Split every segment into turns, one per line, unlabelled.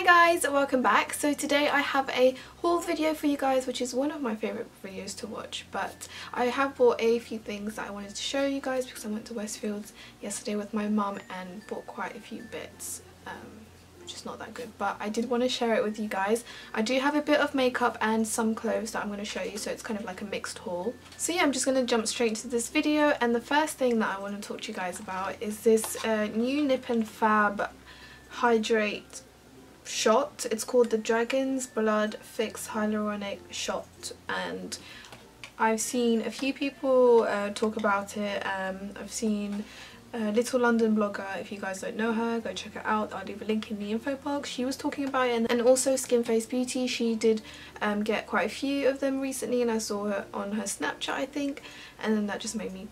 Hi guys, welcome back. So today I have a haul video for you guys which is one of my favourite videos to watch but I have bought a few things that I wanted to show you guys because I went to Westfields yesterday with my mum and bought quite a few bits. Um, which is not that good but I did want to share it with you guys. I do have a bit of makeup and some clothes that I'm going to show you so it's kind of like a mixed haul. So yeah I'm just going to jump straight into this video and the first thing that I want to talk to you guys about is this uh, new Nip and Fab Hydrate shot. It's called the Dragon's Blood Fix Hyaluronic Shot and I've seen a few people uh, talk about it. Um, I've seen a Little London blogger, if you guys don't know her, go check her out. I'll leave a link in the info box. She was talking about it and, also Skin Face Beauty. She did um, get quite a few of them recently and I saw her on her Snapchat I think and then that just made me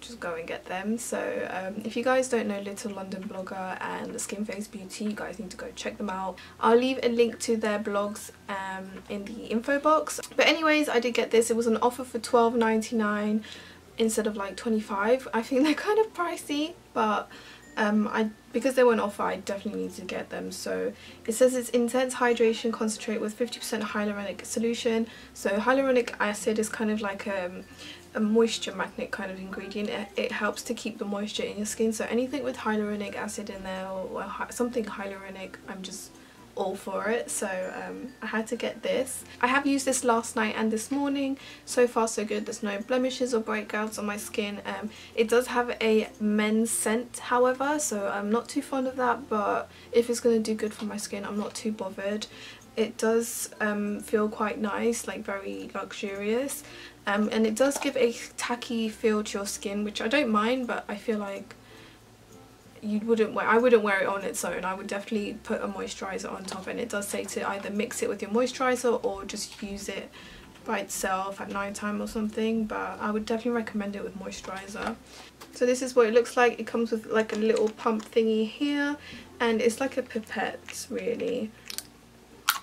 just go and get them. So um, if you guys don't know Little London Blogger and the Skin Face Beauty you guys need to go check them out. I'll leave a link to their blogs um, in the info box. But anyways I did get this. It was an offer for $12.99 instead of like 25 I think they're kind of pricey but um, I because they were on offer I definitely need to get them. So it says it's intense hydration concentrate with 50% hyaluronic solution. So hyaluronic acid is kind of like um, a moisture magnet kind of ingredient. It, it, helps to keep the moisture in your skin. So anything with hyaluronic acid in there or, or something hyaluronic, I'm just all for it so um, I had to get this. I have used this last night and this morning so far so good there's no blemishes or breakouts on my skin um, it does have a men's scent however so I'm not too fond of that but if it's going to do good for my skin I'm not too bothered it does um, feel quite nice like very luxurious um, and it does give a tacky feel to your skin which I don't mind but I feel like you wouldn't wear I wouldn't wear it on its own. I would definitely put a moisturizer on top and it does say to either mix it with your moisturizer or just use it by itself at night time or something but I would definitely recommend it with moisturizer. So this is what it looks like. It comes with like a little pump thingy here and it's like a pipette really.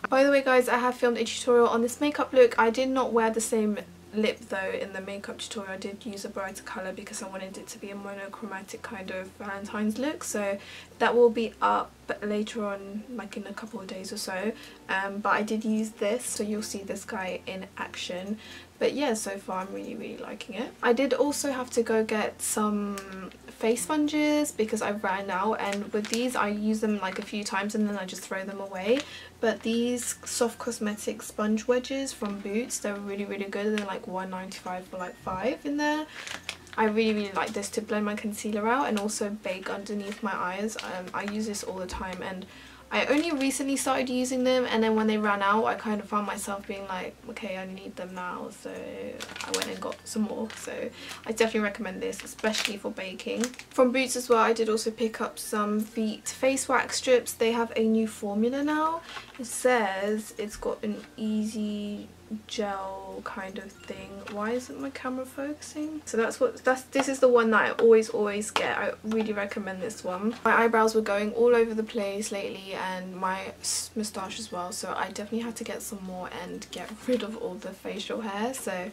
By the way guys I have filmed a tutorial on this makeup look. I did not wear the same lip though in the makeup tutorial I did use a brighter colour because I wanted it to be a monochromatic kind of Valentine's look. So that will be up later on like in a couple of days or so. Um, but I did use this so you'll see this guy in action. But yeah so far I'm really really liking it. I did also have to go get some face sponges because I ran out and with these I use them like a few times and then I just throw them away. But these soft cosmetic sponge wedges from Boots they're really really good. They're like 1.95 for like 5 in there. I really really like this to blend my concealer out and also bake underneath my eyes. Um, I use this all the time and I only recently started using them and then when they ran out I kind of found myself being like okay I need them now so I went and got some more. So I definitely recommend this especially for baking. From Boots as well I did also pick up some Veet face wax strips. They have a new formula now. It says it's got an easy gel kind of thing. Why isn't my camera focusing? So that's what that's this is the one that i always always get. I really recommend this one. My eyebrows were going all over the place lately and my moustache as well so i definitely had to get some more and get rid of all the facial hair. So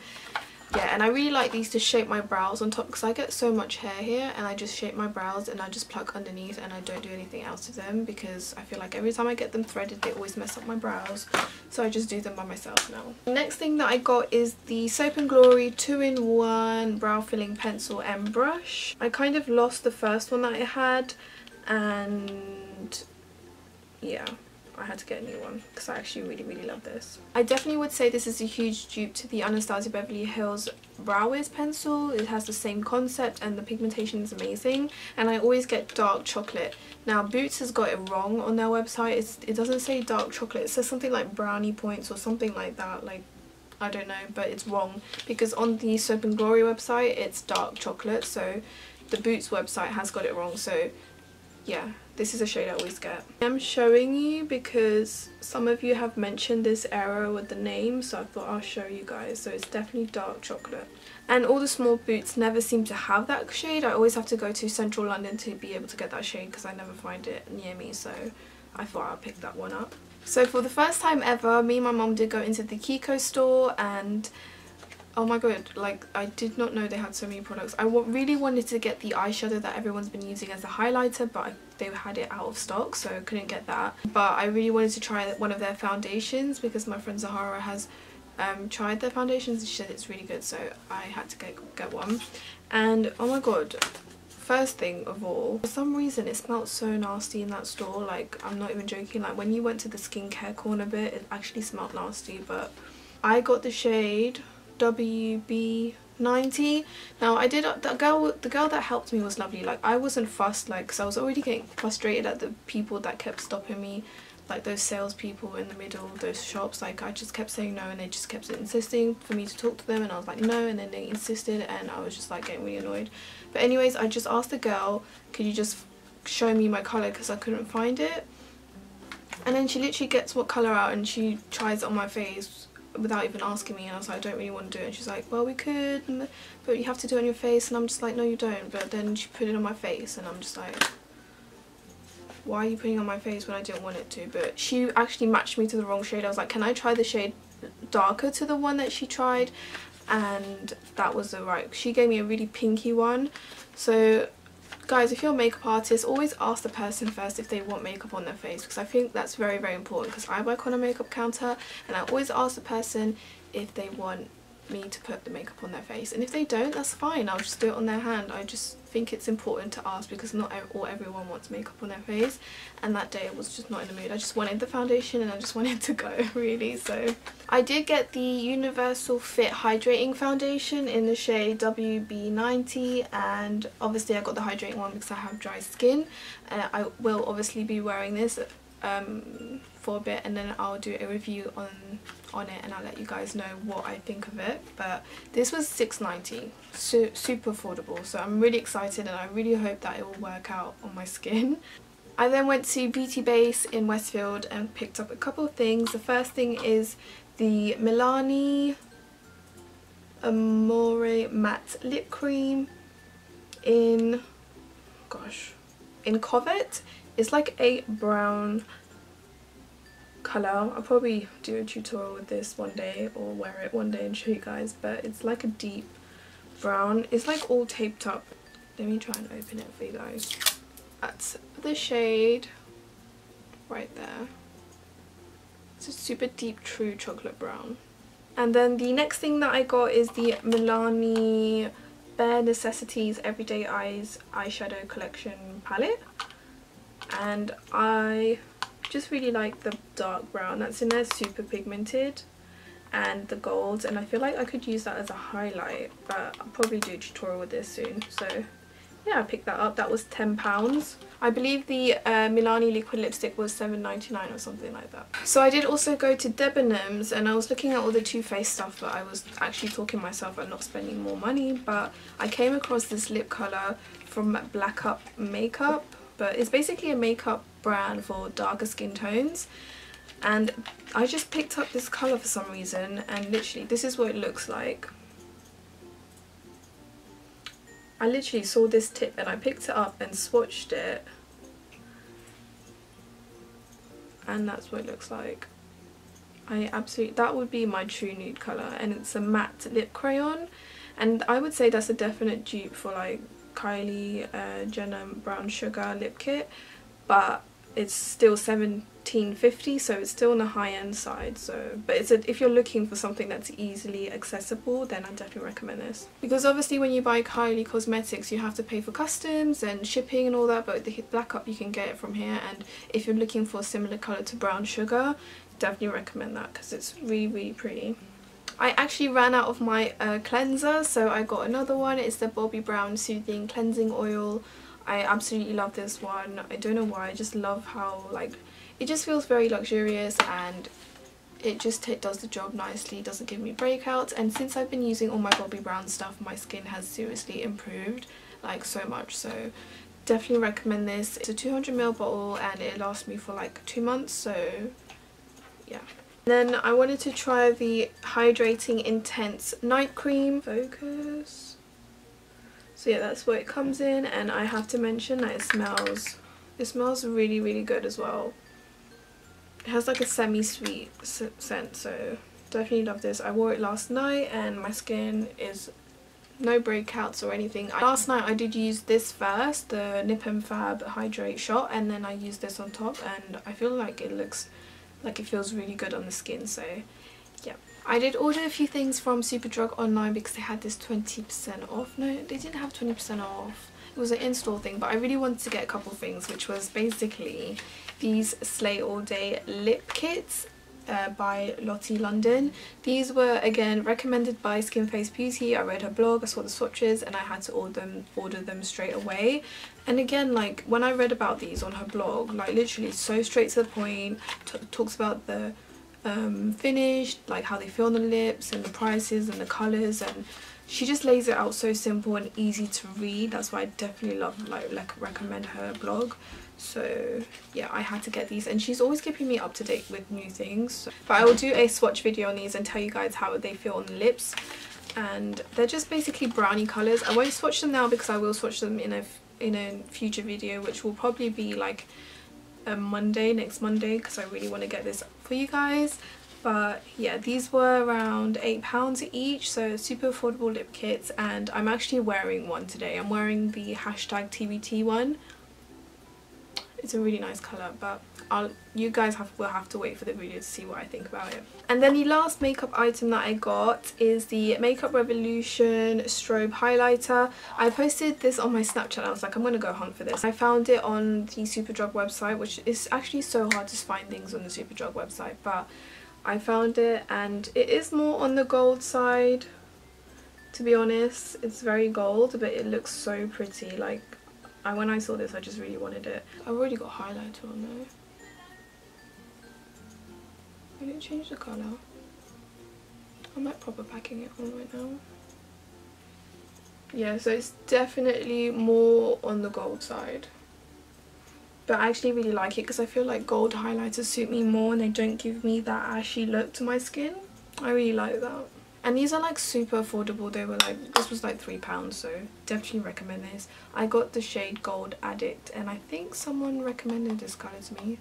yeah and I really like these to shape my brows on top because I get so much hair here and I just shape my brows and I just pluck underneath and I don't do anything else to them because I feel like every time I get them threaded they always mess up my brows so I just do them by myself now. Next thing that I got is the Soap & Glory 2-in-1 brow filling pencil and brush. I kind of lost the first one that I had and yeah I had to get a new one because I actually really really love this. I definitely would say this is a huge dupe to the Anastasia Beverly Hills Brow pencil. It has the same concept and the pigmentation is amazing and I always get dark chocolate. Now Boots has got it wrong on their website. It's, it doesn't say dark chocolate. It says something like brownie points or something like that. Like I don't know but it's wrong because on the Soap & Glory website it's dark chocolate so the Boots website has got it wrong so yeah this is a shade I always get. I'm showing you because some of you have mentioned this error with the name so I thought I'll show you guys. So it's definitely dark chocolate. And all the small boots never seem to have that shade. I always have to go to central London to be able to get that shade because I never find it near me so I thought I'll pick that one up. So for the first time ever, me and my mom did go into the Kiko store and oh my god like I did not know they had so many products. I really wanted to get the eyeshadow that everyone's been using as a highlighter but I, they had it out of stock so I couldn't get that. But I really wanted to try one of their foundations because my friend Zahara has um, tried their foundations and she said it's really good so I had to get, get one. And oh my god first thing of all for some reason it smelled so nasty in that store like I'm not even joking like when you went to the skincare corner bit it actually smelled nasty but I got the shade WB90 now I did the girl the girl that helped me was lovely. Like I wasn't fussed like because I was already getting frustrated at the people that kept stopping me like those salespeople in the middle those shops. Like I just kept saying no and they just kept insisting for me to talk to them and I was like no and then they insisted and I was just like getting really annoyed. But anyways I just asked the girl could you just show me my colour? Because I couldn't find it. And then she literally gets what colour out and she tries it on my face without even asking me and I was like I don't really want to do it. And she's like well we could but you have to do it on your face. And I'm just like no you don't. But then she put it on my face and I'm just like why are you putting on my face when I didn't want it to? But she actually matched me to the wrong shade. I was like can I try the shade darker to the one that she tried? And that was the right she gave me a really pinky one. So guys if you're a makeup artist always ask the person first if they want makeup on their face because I think that's very very important because I work on a makeup counter and I always ask the person if they want me to put the makeup on their face. And if they don't that's fine. I'll just do it on their hand. I just think it's important to ask because not all everyone wants makeup on their face. And that day I was just not in the mood. I just wanted the foundation and I just wanted to go really. So I did get the Universal Fit Hydrating Foundation in the shade WB90 and obviously I got the hydrating one because I have dry skin. And I will obviously be wearing this um, for a bit and then I'll do a review on on it and I'll let you guys know what I think of it. But this was 6.90 su super affordable. So I'm really excited and I really hope that it will work out on my skin. I then went to Beauty Base in Westfield and picked up a couple of things. The first thing is the Milani Amore Matte Lip Cream in gosh in Covet it's like a brown colour. I'll probably do a tutorial with this one day or wear it one day and show you guys but it's like a deep brown. It's like all taped up. Let me try and open it for you guys. That's the shade right there. It's a super deep true chocolate brown. And then the next thing that I got is the Milani Bare Necessities Everyday Eyes Eyeshadow Collection Palette and I just really like the dark brown that's in there super pigmented and the gold and I feel like I could use that as a highlight but I'll probably do a tutorial with this soon so yeah I picked that up. That was £10 I believe the uh, Milani liquid lipstick was $7.99 or something like that. So I did also go to Debenhams and I was looking at all the Too Faced stuff but I was actually talking myself at not spending more money but I came across this lip colour from Black Up Makeup but it's basically a makeup brand for darker skin tones and I just picked up this colour for some reason and literally this is what it looks like. I literally saw this tip and I picked it up and swatched it and that's what it looks like. I absolutely, that would be my true nude colour and it's a matte lip crayon and I would say that's a definite dupe for like Kylie uh, Jenner Brown Sugar lip kit but it's still 1750 so it's still on the high-end side so but it's a, if you're looking for something that's easily accessible then I definitely recommend this. Because obviously when you buy Kylie cosmetics you have to pay for customs and shipping and all that but the black up you can get it from here and if you're looking for a similar colour to brown sugar definitely recommend that because it's really really pretty I actually ran out of my uh, cleanser so I got another one. It's the Bobbi Brown Soothing Cleansing Oil. I absolutely love this one. I don't know why. I just love how like it just feels very luxurious and it just does the job nicely. Doesn't give me breakouts and since I've been using all my Bobbi Brown stuff my skin has seriously improved like so much so definitely recommend this. It's a 200ml bottle and it lasts me for like two months so yeah. Then I wanted to try the Hydrating Intense Night Cream. Focus. So yeah, that's what it comes in and I have to mention that it smells, it smells really, really good as well. It has like a semi-sweet scent, so definitely love this. I wore it last night and my skin is no breakouts or anything. Last night I did use this first, the Nip and Fab Hydrate Shot and then I used this on top and I feel like it looks like it feels really good on the skin so yeah. I did order a few things from Superdrug online because they had this 20% off. No, they didn't have 20% off. It was an in-store thing but I really wanted to get a couple things which was basically these Slay All Day lip kits uh, by Lottie London. These were again recommended by Skin Face Beauty. I read her blog, I saw the swatches and I had to order them, order them straight away. And again like when I read about these on her blog like literally so straight to the point, talks about the um, finish, like how they feel on the lips and the prices and the colours and she just lays it out so simple and easy to read. That's why I definitely love like, like recommend her blog so yeah I had to get these. And she's always keeping me up to date with new things. But I will do a swatch video on these and tell you guys how they feel on the lips. And they're just basically brownie colours I won't swatch them now because I will swatch them in a in a future video which will probably be like a Monday next Monday because I really want to get this for you guys. But yeah these were around eight pounds each so super affordable lip kits. And I'm actually wearing one today. I'm wearing the hashtag TBT one it's a really nice colour but I'll, you guys have, will have to wait for the video to see what I think about it. And then the last makeup item that I got is the Makeup Revolution Strobe Highlighter. I posted this on my Snapchat I was like I'm going to go hunt for this. I found it on the Superdrug website which is actually so hard to find things on the Superdrug website but I found it and it is more on the gold side to be honest. It's very gold but it looks so pretty like and when I saw this I just really wanted it. I've already got highlighter on though. Will it change the colour? I'm like proper packing it on right now. Yeah, so it's definitely more on the gold side. But I actually really like it because I feel like gold highlighters suit me more and they don't give me that ashy look to my skin. I really like that and these are like super affordable. They were like this was like three pounds so definitely recommend this. I got the shade gold addict and i think someone recommended this color to me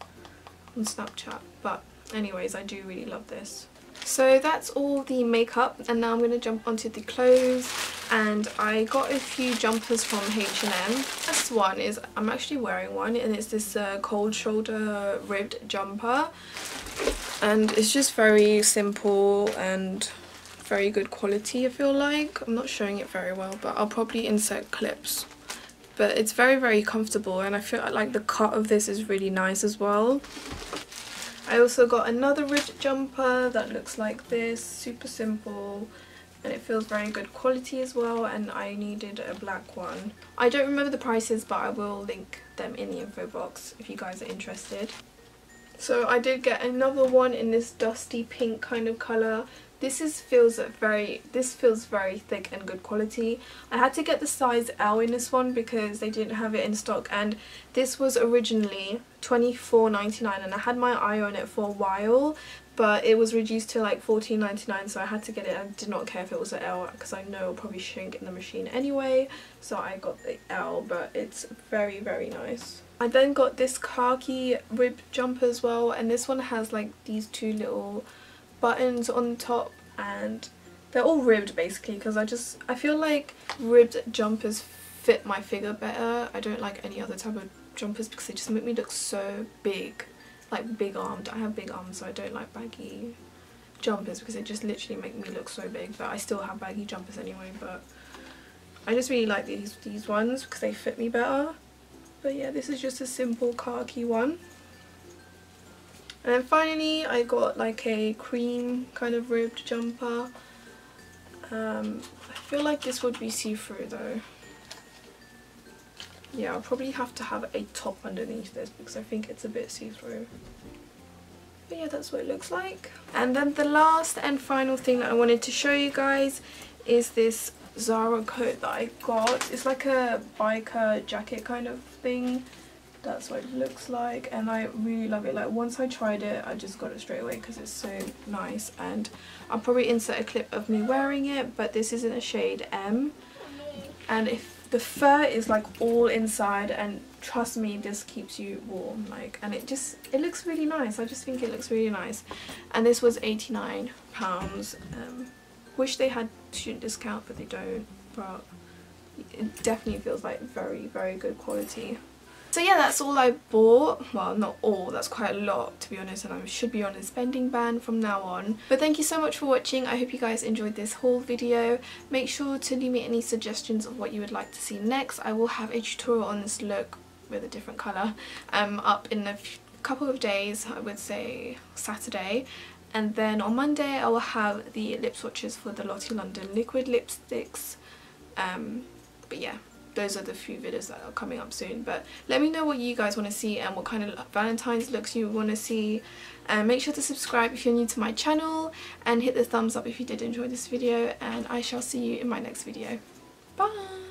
on snapchat. But anyways i do really love this. So that's all the makeup and now I'm going to jump onto the clothes. And I got a few jumpers from H&M. This one is, I'm actually wearing one and it's this uh, cold shoulder ribbed jumper. And it's just very simple and very good quality I feel like. I'm not showing it very well but I'll probably insert clips. But it's very very comfortable and I feel like the cut of this is really nice as well. I also got another ribbed jumper that looks like this, super simple and it feels very good quality as well and I needed a black one. I don't remember the prices but I will link them in the info box if you guys are interested. So I did get another one in this dusty pink kind of colour this is feels very this feels very thick and good quality. I had to get the size l in this one because they didn't have it in stock and this was originally 24.99 and i had my eye on it for a while but it was reduced to like 14.99 so i had to get it. I did not care if it was an l because i know it'll probably shrink in the machine anyway so i got the l but it's very very nice. I then got this khaki rib jumper as well and this one has like these two little buttons on top and they're all ribbed basically because I just I feel like ribbed jumpers fit my figure better. I don't like any other type of jumpers because they just make me look so big like big armed. I have big arms so I don't like baggy jumpers because they just literally make me look so big but I still have baggy jumpers anyway but I just really like these these ones because they fit me better but yeah this is just a simple khaki one and then finally I got like a cream kind of ribbed jumper. Um, I feel like this would be see-through though. Yeah, I'll probably have to have a top underneath this because I think it's a bit see-through. But yeah, that's what it looks like. And then the last and final thing that I wanted to show you guys is this Zara coat that I got. It's like a biker jacket kind of thing that's what it looks like and I really love it. Like once I tried it I just got it straight away because it's so nice and I'll probably insert a clip of me wearing it but this is in a shade M. And if the fur is like all inside and trust me this keeps you warm like and it just it looks really nice. I just think it looks really nice. And this was 89 pounds um, wish they had student discount but they don't. But it definitely feels like very very good quality so yeah, that's all I bought. Well, not all, that's quite a lot to be honest and I should be on a spending ban from now on. But thank you so much for watching. I hope you guys enjoyed this haul video. Make sure to leave me any suggestions of what you would like to see next. I will have a tutorial on this look with a different colour um, up in a couple of days, I would say Saturday. And then on Monday I will have the lip swatches for the Lottie London liquid lipsticks. Um, but yeah, those are the few videos that are coming up soon. But let me know what you guys want to see and what kind of valentine's looks you want to see. And make sure to subscribe if you're new to my channel and hit the thumbs up if you did enjoy this video. And I shall see you in my next video. Bye